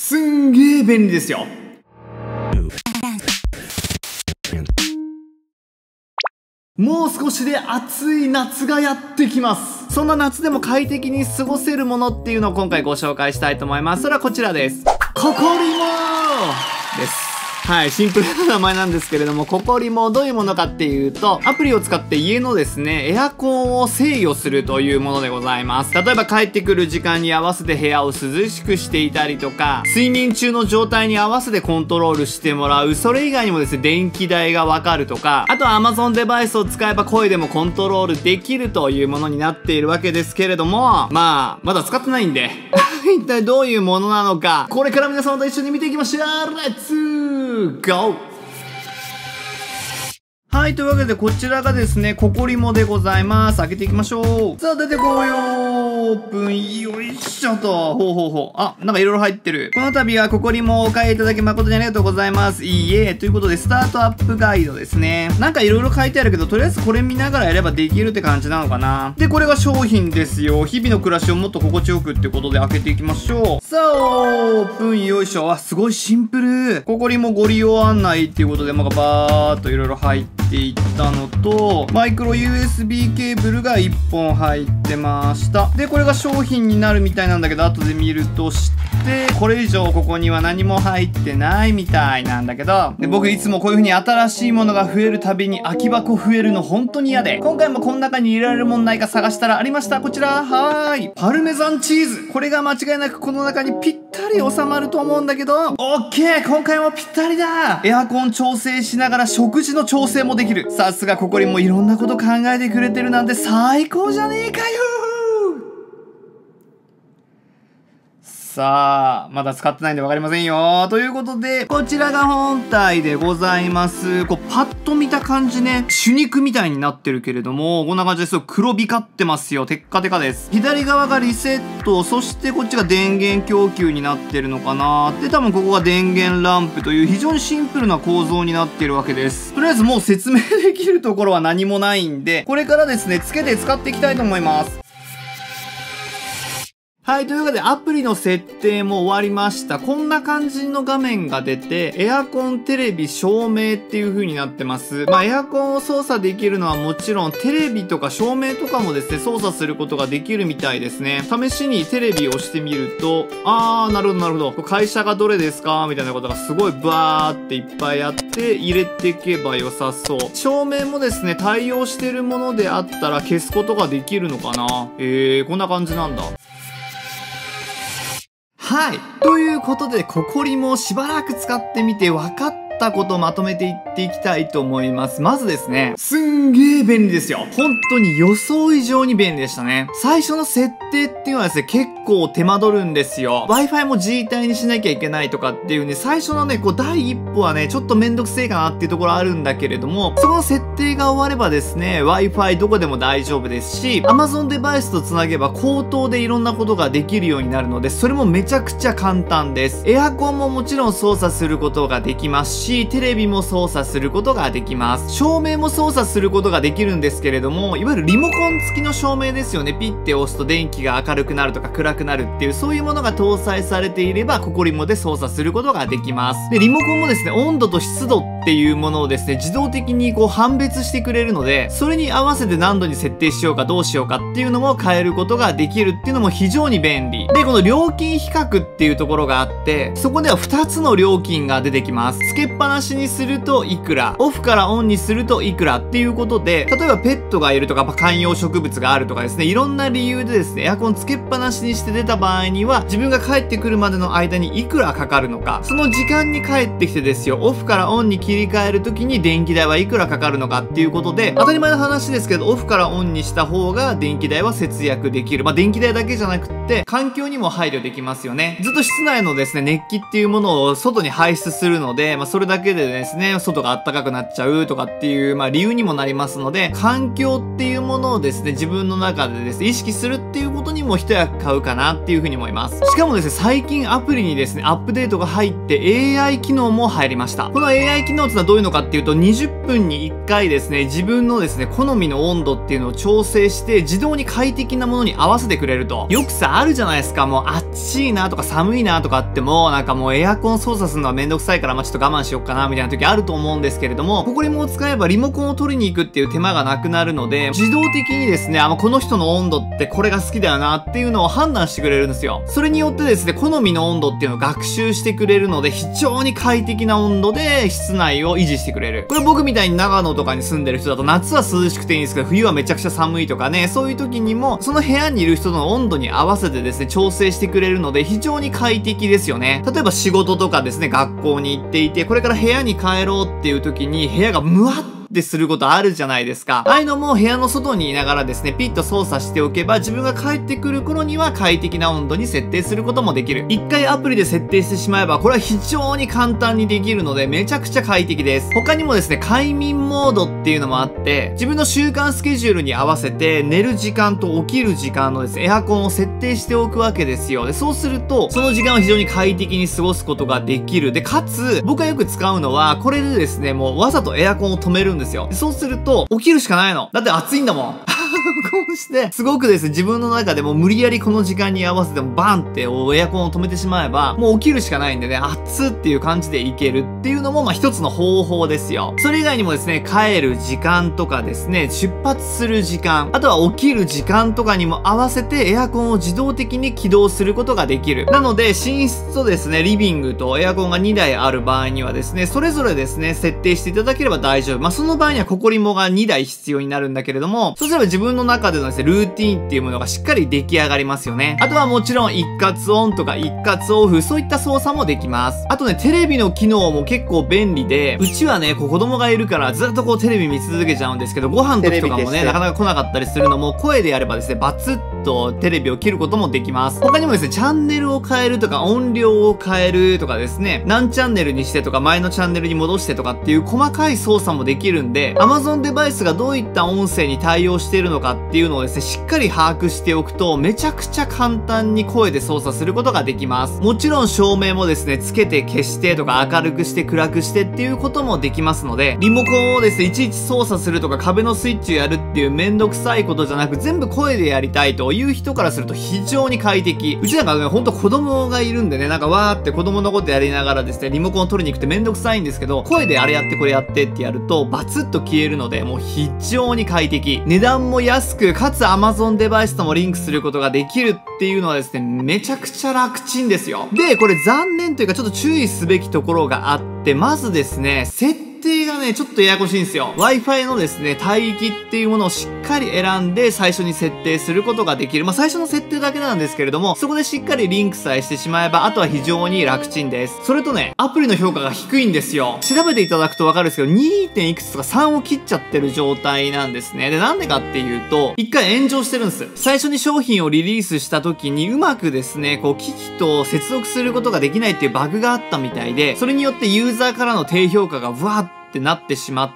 すんげー便利ですよ。もう少しで暑い夏がやってきます。そんな夏でも快適に過ごせるものっていうのを今回ご紹介したいと思います。それはこちらです。ココリモです。はい、シンプルな名前なんですけれども、ココリもどういうものかっていうと、アプリを使って家のですね、エアコンを制御するというものでございます。例えば帰ってくる時間に合わせて部屋を涼しくしていたりとか、睡眠中の状態に合わせてコントロールしてもらう。それ以外にもですね、電気代がわかるとか、あとは Amazon デバイスを使えば声でもコントロールできるというものになっているわけですけれども、まあ、まだ使ってないんで、一体どういうものなのか、これから皆様と一緒に見ていきましょうレッツ高。はい、というわけでこちらがですね、ココリモでございます。開けていきましょう。さあ、出てこうよオープン、よいしょと。ほうほうほう。あ、なんかいろいろ入ってる。この度はココリモお買いいただき誠にありがとうございます。いいえ。ということで、スタートアップガイドですね。なんかいろいろ書いてあるけど、とりあえずこれ見ながらやればできるって感じなのかな。で、これが商品ですよ。日々の暮らしをもっと心地よくってことで開けていきましょう。さあ、オープン、よいしょ。あ、すごいシンプル。ココリモご利用案内っていうことで、なんかバーっといろいろ入ってていったのとマイクロ USB ケーブルが1本入ってました。でこれが商品になるみたいなんだけど後で見るとしてこれ以上ここには何も入ってないみたいなんだけどで僕いつもこういう風に新しいものが増えるたびに空き箱増えるの本当に嫌で今回もこの中に入れられるもんないか探したらありました。こちらはーい。パルメザンチーズ。これが間違いなくこの中にぴったり収まると思うんだけど。オッケー今回もぴったりだ。エアコン調整しながら食事の調整もできる。さすがここにもいろんなこと考えてくれてるなんて最高じゃねえかよ。さあ、まだ使ってないんで分かりませんよ。ということで、こちらが本体でございます。こう、パッと見た感じね、手肉みたいになってるけれども、こんな感じですよ。黒光ってますよ。テッカテカです。左側がリセット、そしてこっちが電源供給になってるのかな。で、多分ここが電源ランプという非常にシンプルな構造になってるわけです。とりあえずもう説明できるところは何もないんで、これからですね、つけて使っていきたいと思います。はい、というわけでアプリの設定も終わりました。こんな感じの画面が出て、エアコン、テレビ、照明っていう風になってます。まあ、エアコンを操作できるのはもちろん、テレビとか照明とかもですね、操作することができるみたいですね。試しにテレビを押してみると、あー、なるほど、なるほど。会社がどれですか？みたいなことがすごいバーっていっぱいあって、入れていけば良さそう。照明もですね、対応してるものであったら消すことができるのかなえー、こんな感じなんだ。はい。ということで、ココリもしばらく使ってみて分かったたことをまとめていっていきたいと思います。まずですね、すんげー便利ですよ。本当に予想以上に便利でしたね。最初の設定っていうのはですね、結構手間取るんですよ。Wi-Fi も自体にしなきゃいけないとかっていうね、最初のね、こう第一歩はね、ちょっとめんどくせえかなっていうところあるんだけれども、その設定が終わればですね、Wi-Fi どこでも大丈夫ですし、Amazon デバイスとつなげば口頭でいろんなことができるようになるので、それもめちゃくちゃ簡単です。エアコンももちろん操作することができますし、しテレビも操作することができます。照明も操作することができるんですけれども、いわゆるリモコン付きの照明ですよね。ピッて押すと電気が明るくなるとか暗くなるっていう、そういうものが搭載されていれば、ココリモで操作することができます。で、リモコンもですね、温度と湿度っていうものをですね、自動的にこう判別してくれるので、それに合わせて何度に設定しようかどうしようかっていうのも変えることができるっていうのも非常に便利。で、この料金比較っていうところがあって、そこでは2つの料金が出てきます。つけっぱなしにするといくら、オフからオンにするといくらっていうことで、例えばペットがいるとか、観葉植物があるとかですね、いろんな理由でですね、エアコンつけっぱなしにして出た場合には、自分が帰ってくるまでの間にいくらかかるのか、その時間に帰ってきてですよ、オフからオンに切り替える時に電気代はいくらかかるのかっていうことで、当たり前の話ですけど、オフからオンにした方が電気代は節約できる。まあ、電気代だけじゃなくって、環境にも配慮できますよね。ずっと室内のですね、熱気っていうものを外に排出するので、まあ、それだけでですね、外が暖かくなっちゃうとかっていう、まあ、理由にもなりますので、環境っていうものをですね、自分の中でですね、意識するっていうことにも一役買うかなっていうふうに思います。しかもですね、最近アプリにですね、アップデートが入って AI 機能も入りました。この AI 機能ってのはどういうのかっていうと、20分に1回ですね、自分のですね、好みの温度っていうのを調整して、自動に快適なものに合わせてくれると。よくさ、あるじゃないですか、もう暑しいなとか寒いなとかあっても、なんかもうエアコン操作するのはめんどくさいから、まあ、ちょっと我慢しよっかなみたいな時あると思うんですけれども、ここリモを使えばリモコンを取りに行くっていう手間がなくなるので、自動的にですね、あの、この人の温度ってこれが好きだよなっていうのを判断してくれるんですよ。それによってですね、好みの温度っていうのを学習してくれるので、非常に快適な温度で室内を維持してくれる。これ僕みたいに長野とかに住んでる人だと夏は涼しくていいんですけど、冬はめちゃくちゃ寒いとかね、そういう時にも、その部屋にいる人の温度に合わせてですね、調整してくれるので、非常に快適ですよね。例えば仕事とかですね、学校に行っていて、これから部屋に帰ろうっていう時に、部屋がムワッってすることあるじゃないですか。ああいうのも部屋の外にいながらですね、ピッと操作しておけば自分が帰ってくる頃には快適な温度に設定することもできる。一回アプリで設定してしまえば、これは非常に簡単にできるのでめちゃくちゃ快適です。他にもですね、快眠モードっていうのもあって、自分の習慣スケジュールに合わせて寝る時間と起きる時間のですね、エアコンを設定しておくわけですよ。で、そうすると、その時間を非常に快適に過ごすことができる。で、かつ、僕がよく使うのは、これでですね、もうわざとエアコンを止めるんですよ。そうすると、起きるしかないの。だって暑いんだもん。こうして、すごくですね、自分の中でも無理やりこの時間に合わせてもバンってエアコンを止めてしまえば、もう起きるしかないんでね、暑っていう感じでいけるっていうのも、まあ一つの方法ですよ。それ以外にもですね、帰る時間とかですね、出発する時間、あとは起きる時間とかにも合わせてエアコンを自動的に起動することができる。なので、寝室とですね、リビングとエアコンが2台ある場合にはですね、それぞれですね、設定していただければ大丈夫。まあその場合にはココリモが2台必要になるんだけれども、そうすれば自分の中でのですね、ルーティーンっていうものがしっかり出来上がりますよね。あとはもちろん一括オンとか一括オフ、そういった操作もできます。あとね、テレビの機能も結構便利で、うちはね、こう子供がいるからずっとこうテレビ見続けちゃうんですけど、ご飯の時とかもね、なかなか来なかったりするのも、声でやればですね、バツッとテレビを切ることもできます。他にもですね、チャンネルを変えるとか、音量を変えるとかですね、何チャンネルにしてとか、前のチャンネルに戻してとかっていう細かい操作もできるんで、Amazon デバイスがどういった音声に対応しているのかってっていうのをですね、しっかり把握しておくと、めちゃくちゃ簡単に声で操作することができます。もちろん照明もですね、つけて消してとか明るくして暗くしてっていうこともできますので、リモコンをですね、いちいち操作するとか壁のスイッチをやるっていうめんどくさいことじゃなく、全部声でやりたいという人からすると非常に快適。うちなんかね、ほんと子供がいるんでね、なんかわーって子供のことやりながらですね、リモコンを取りに行くってめんどくさいんですけど、声であれやってこれやってってやると、バツッと消えるので、もう非常に快適。値段も安く、かつ Amazon デバイスともリンクすることができるっていうのはですね、めちゃくちゃ楽ちんですよ。で、これ残念というかちょっと注意すべきところがあって、まずですね、設定がね、ちょっとややこしいんですよ。Wi-Fi のですね、帯域っていうものをしっかり選んで最初に設定することができる。まあ、最初の設定だけなんですけれども、そこでしっかりリンクさえしてしまえば、あとは非常に楽ちんです。それとね、アプリの評価が低いんですよ。調べていただくとわかるんですけど、2. 点いくつとか3を切っちゃってる状態なんですね。で、なんでかっていうと、一回炎上してるんです。最初に商品をリリースした時に、うまくですね、こう、機器と接続することができないっていうバグがあったみたいで、それによってユーザーからの低評価がわーっってなってしまっ、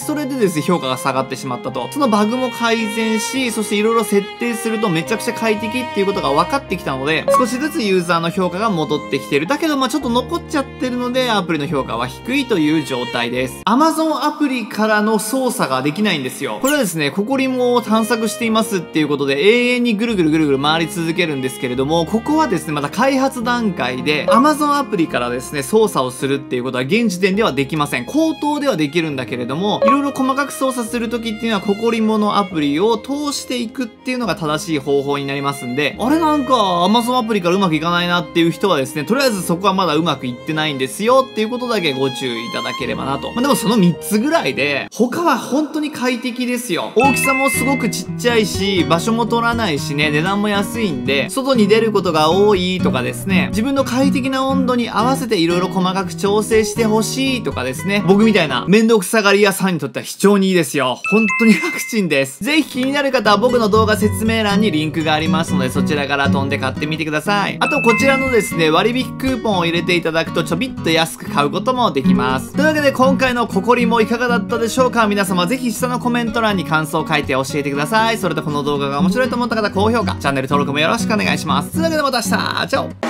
それでですね、評価が下がってしまったと。そのバグも改善し、そして色々設定するとめちゃくちゃ快適っていうことが分かってきたので、少しずつユーザーの評価が戻ってきてる。だけど、まあちょっと残っちゃってるので、アプリの評価は低いという状態です。Amazon アプリからの操作ができないんですよ。これはですね、ココリモを探索していますっていうことで、永遠にぐるぐるぐるぐる回り続けるんですけれども、ここはですね、まだ開発段階で、Amazon アプリからですね、操作をするっていうことは現時点ではできません。口頭ではできるんだけれども、いろいろ細かく操作するときっていうのは、ココリモのアプリを通していくっていうのが正しい方法になりますんで、あれなんか Amazon アプリからうまくいかないなっていう人はですね、とりあえずそこはまだうまくいってないんですよっていうことだけご注意いただければなと。まあ、でもその3つぐらいで、他は本当に快適ですよ。大きさもすごくちっちゃいし、場所も取らないしね、値段も安いんで、外に出ることが多いとかですね、自分の快適な温度に合わせて色々細かく調整してほしいとかですね、僕みたいな面倒くさがり屋さんにとっては非常にいいですよ。本当に楽ちんです。ぜひ気になる方は僕の動画説明欄にリンクがありますので、そちらから飛んで買ってみてください。あと、こちらのですね、割引クーポンを入れていただくとちょびっと安く買うこともできます。というわけで今回のココリもいかがだったでしょうか？皆様ぜひ下のコメント欄に感想を書いて教えてください。それでこの動画が面白いと思った方、高評価、チャンネル登録もよろしくお願いします。というわけでまた明日、チャオ